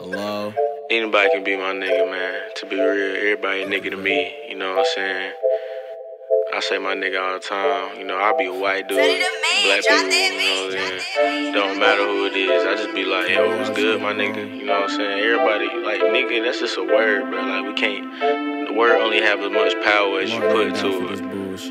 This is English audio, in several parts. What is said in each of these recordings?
Hello. Anybody can be my nigga, man. To be real, everybody a nigga to me. You know what I'm saying? I say my nigga all the time. You know, I be a white dude, black people. You know what I'm saying? Don't matter who it is. I just be like, yo, what's good, my nigga? You know what I'm saying? Everybody, like, nigga, that's just a word, bro. Like, we can't. The word only have as much power as you put to it.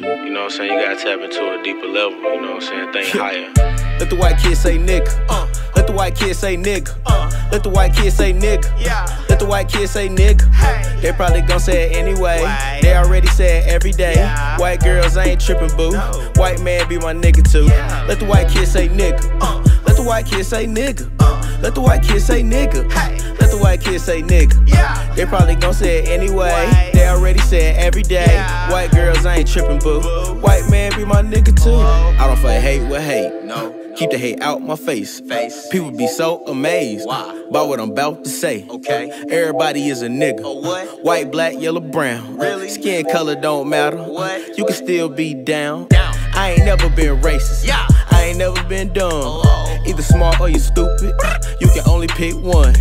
You know what I'm saying? You gotta tap into a deeper level. You know what I'm saying? Think higher. Let the white kid say nigga. Uh. Let the white kid say nigga. Uh. Let the white kid say nigga. Yeah. Let the white kid say nigga. Hey. They probably gon' say it anyway. They already say it every day. Yeah. White girls I ain't trippin' boo. No. White man be my nigga too. Yeah. Let the white kid say nigga. Uh. Let the white kid say nigga. Uh. Let the white kid say nigga. Hey. The white kids say nigga. Yeah. They probably gon' say it anyway. White. They already say it every day. Yeah. White girls I ain't tripping, boo. Boo. White man be my nigga too. Oh. I don't fight hate with hate. No. Keep the hate out my face. Face. People be so amazed by what I'm about to say. Okay. Everybody is a nigga. What? White, black, yellow, brown. Really? Skin color don't matter. What? You can still be down. Down. I ain't never been racist. Yeah. I ain't never been dumb. Oh. Either smart or you stupid. You can only pick one.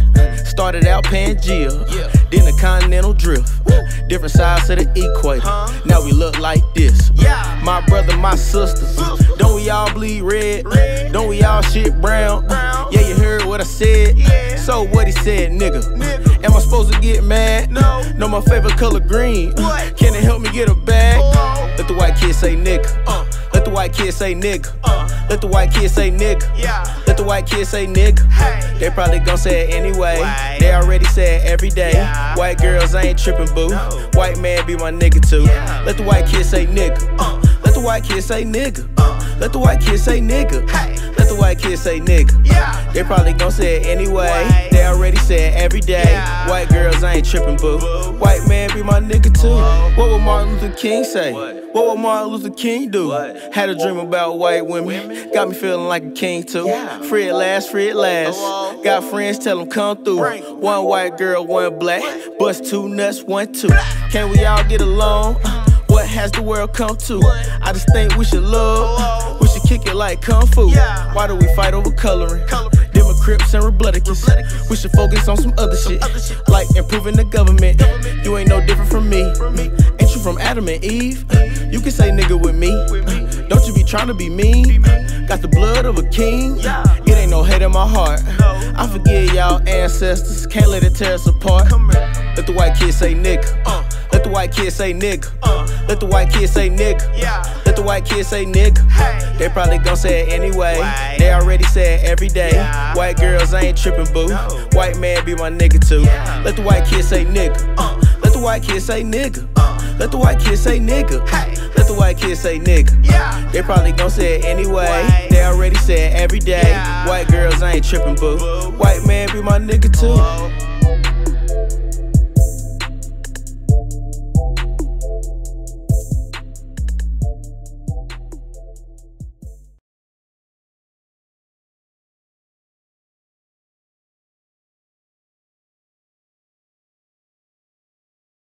Started out Pangea, then the continental drift. Different sides of the equator. Now we look like this. My brother, my sister. Sister. Don't we all bleed red? Don't we all shit brown? Yeah, you heard what I said. So what he said, nigga. Am I supposed to get mad? No. No, my favorite color green. Can it help me get a bag? Oh. Let the white kid say nigga. Uh. Let the white kid say nigga. Uh. Let the white kid say nigga. Yeah. Let the white kid say nigga. Hey. They probably gon' say it anyway. White. They already say it every day. Yeah. White girls ain't trippin' boo. No. White man be my nigga too. Yeah. Let the white kid say nigga. Uh. Let the white kid say nigga. Uh. Let the white kid say nigga. Hey. Let the white kid say nigga. Yeah. They probably gon' say it anyway. White. They already say it every day. Yeah. White girls I ain't trippin', boo. Boo. White man be my nigga too. What would Martin Luther King say? What? What would Martin Luther King do? What? Had a dream about white women. Women? Got me feeling like a king too. Yeah. Free at last, free at last. Hello? Got friends tell them come through. Bring. One white girl, one black. Bust two nuts, one two. Can we all get along? Uh, what has the world come to? What? I just think we should love. Hello? We should kick it like kung fu. Yeah. Why do we fight over coloring? Coloring. Them Crips and Republicans. Republicans. We should focus on some other shit. other shit. Like improving the government. Government. You ain't no different from me. From me. Ain't you from Adam and Eve? You can say nigga with me. With me. Don't you be trying to be mean. Be mean. Got the blood of a king. Yeah. It ain't no hate in my heart. No. I forgive y'all ancestors. Can't let it tear us apart. Let the white kid say nigga. Uh. Let the white kid say nigga. Uh. Let the white kid say nigga. Yeah. Let the white kids say nigga. Hey. They probably gon' say it anyway. They already say it every day. Yeah. White girls ain't trippin' boo. No. White man be my nigga too. Yeah. Let the white kids say nigga. Uh. Let the white kids say nigga. Uh. Let the white kids say nigga. Hey. Let the white kids say nigga. Yeah. They probably gon' say it anyway. They already say it every day. Yeah. White girls ain't trippin' boo. Boo. White man be my nigga too. Oh.